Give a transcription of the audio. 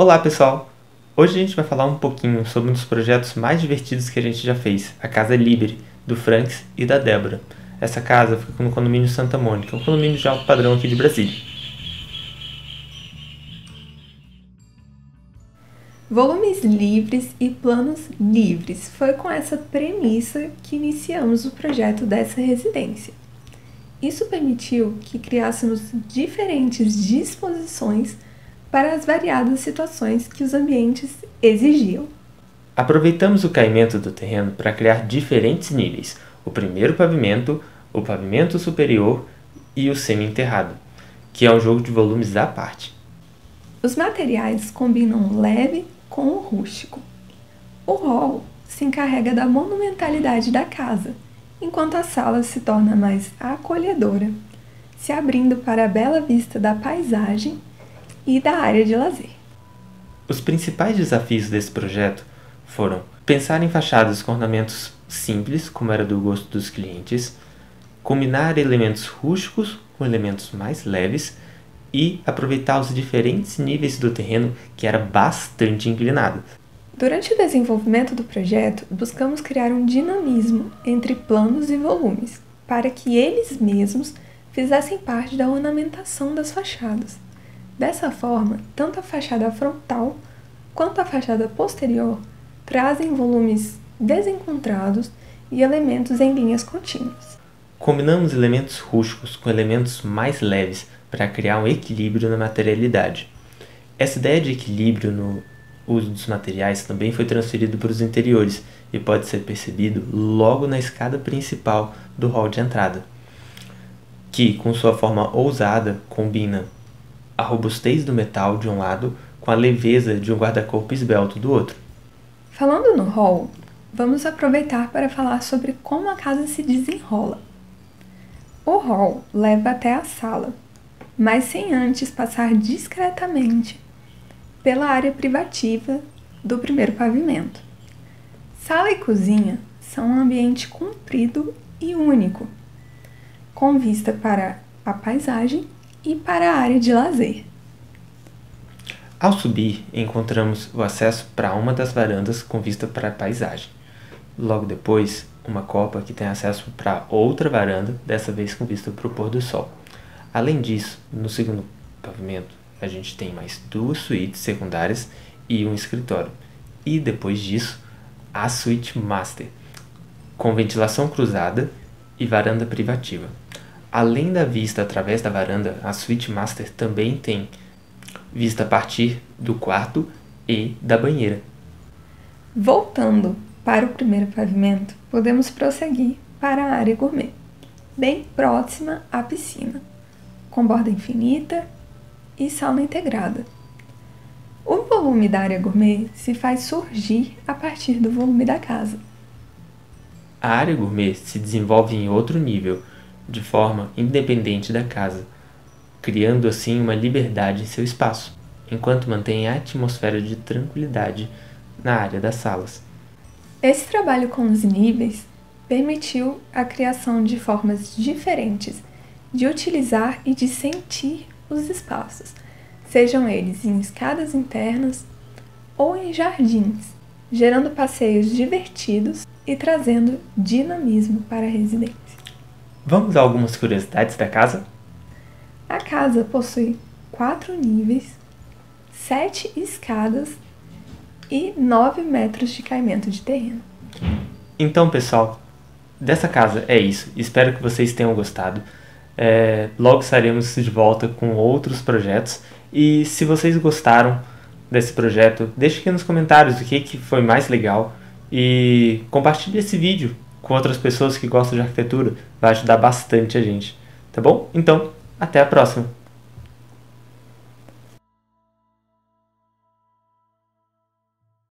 Olá pessoal! Hoje a gente vai falar um pouquinho sobre um dos projetos mais divertidos que a gente já fez, a Casa Libre, do Franks e da Débora. Essa casa fica no condomínio Santa Mônica, um condomínio de alto padrão aqui de Brasília. Volumes livres e planos livres. Foi com essa premissa que iniciamos o projeto dessa residência. Isso permitiu que criássemos diferentes disposições para as variadas situações que os ambientes exigiam. Aproveitamos o caimento do terreno para criar diferentes níveis: o primeiro pavimento, o pavimento superior e o semi-enterrado, que é um jogo de volumes à parte. Os materiais combinam leve com o rústico. O hall se encarrega da monumentalidade da casa enquanto a sala se torna mais acolhedora, se abrindo para a bela vista da paisagem e da área de lazer. Os principais desafios desse projeto foram pensar em fachadas com ornamentos simples, como era do gosto dos clientes, combinar elementos rústicos com elementos mais leves e aproveitar os diferentes níveis do terreno que era bastante inclinado. Durante o desenvolvimento do projeto, buscamos criar um dinamismo entre planos e volumes, para que eles mesmos fizessem parte da ornamentação das fachadas. Dessa forma, tanto a fachada frontal quanto a fachada posterior trazem volumes desencontrados e elementos em linhas contínuas. Combinamos elementos rústicos com elementos mais leves para criar um equilíbrio na materialidade. Essa ideia de equilíbrio no uso dos materiais também foi transferido para os interiores e pode ser percebido logo na escada principal do hall de entrada, que, com sua forma ousada, combina a robustez do metal de um lado com a leveza de um guarda-corpo esbelto do outro. Falando no hall, vamos aproveitar para falar sobre como a casa se desenrola. O hall leva até a sala, mas sem antes passar discretamente pela área privativa do primeiro pavimento. Sala e cozinha são um ambiente comprido e único, com vista para a paisagem e para a área de lazer. Ao subir, encontramos o acesso para uma das varandas com vista para a paisagem. Logo depois, uma copa que tem acesso para outra varanda, dessa vez com vista para o pôr do sol. Além disso, no segundo pavimento, a gente tem mais duas suítes secundárias e um escritório. E depois disso, a suíte master, com ventilação cruzada e varanda privativa. Além da vista através da varanda, a suíte master também tem vista a partir do quarto e da banheira. Voltando para o primeiro pavimento, podemos prosseguir para a área gourmet, bem próxima à piscina, com borda infinita e sauna integrada. O volume da área gourmet se faz surgir a partir do volume da casa. A área gourmet se desenvolve em outro nível, de forma independente da casa, criando assim uma liberdade em seu espaço, enquanto mantém a atmosfera de tranquilidade na área das salas. Esse trabalho com os níveis permitiu a criação de formas diferentes de utilizar e de sentir os espaços, sejam eles em escadas internas ou em jardins, gerando passeios divertidos e trazendo dinamismo para a residência. Vamos a algumas curiosidades da casa? A casa possui quatro níveis, sete escadas e nove metros de caimento de terreno. Então, pessoal, dessa casa é isso. Espero que vocês tenham gostado. É, logo estaremos de volta com outros projetos. E se vocês gostaram desse projeto, deixe aqui nos comentários o que, que foi mais legal. E compartilhe esse vídeo com outras pessoas que gostam de arquitetura. Vai ajudar bastante a gente. Tá bom? Então, até a próxima!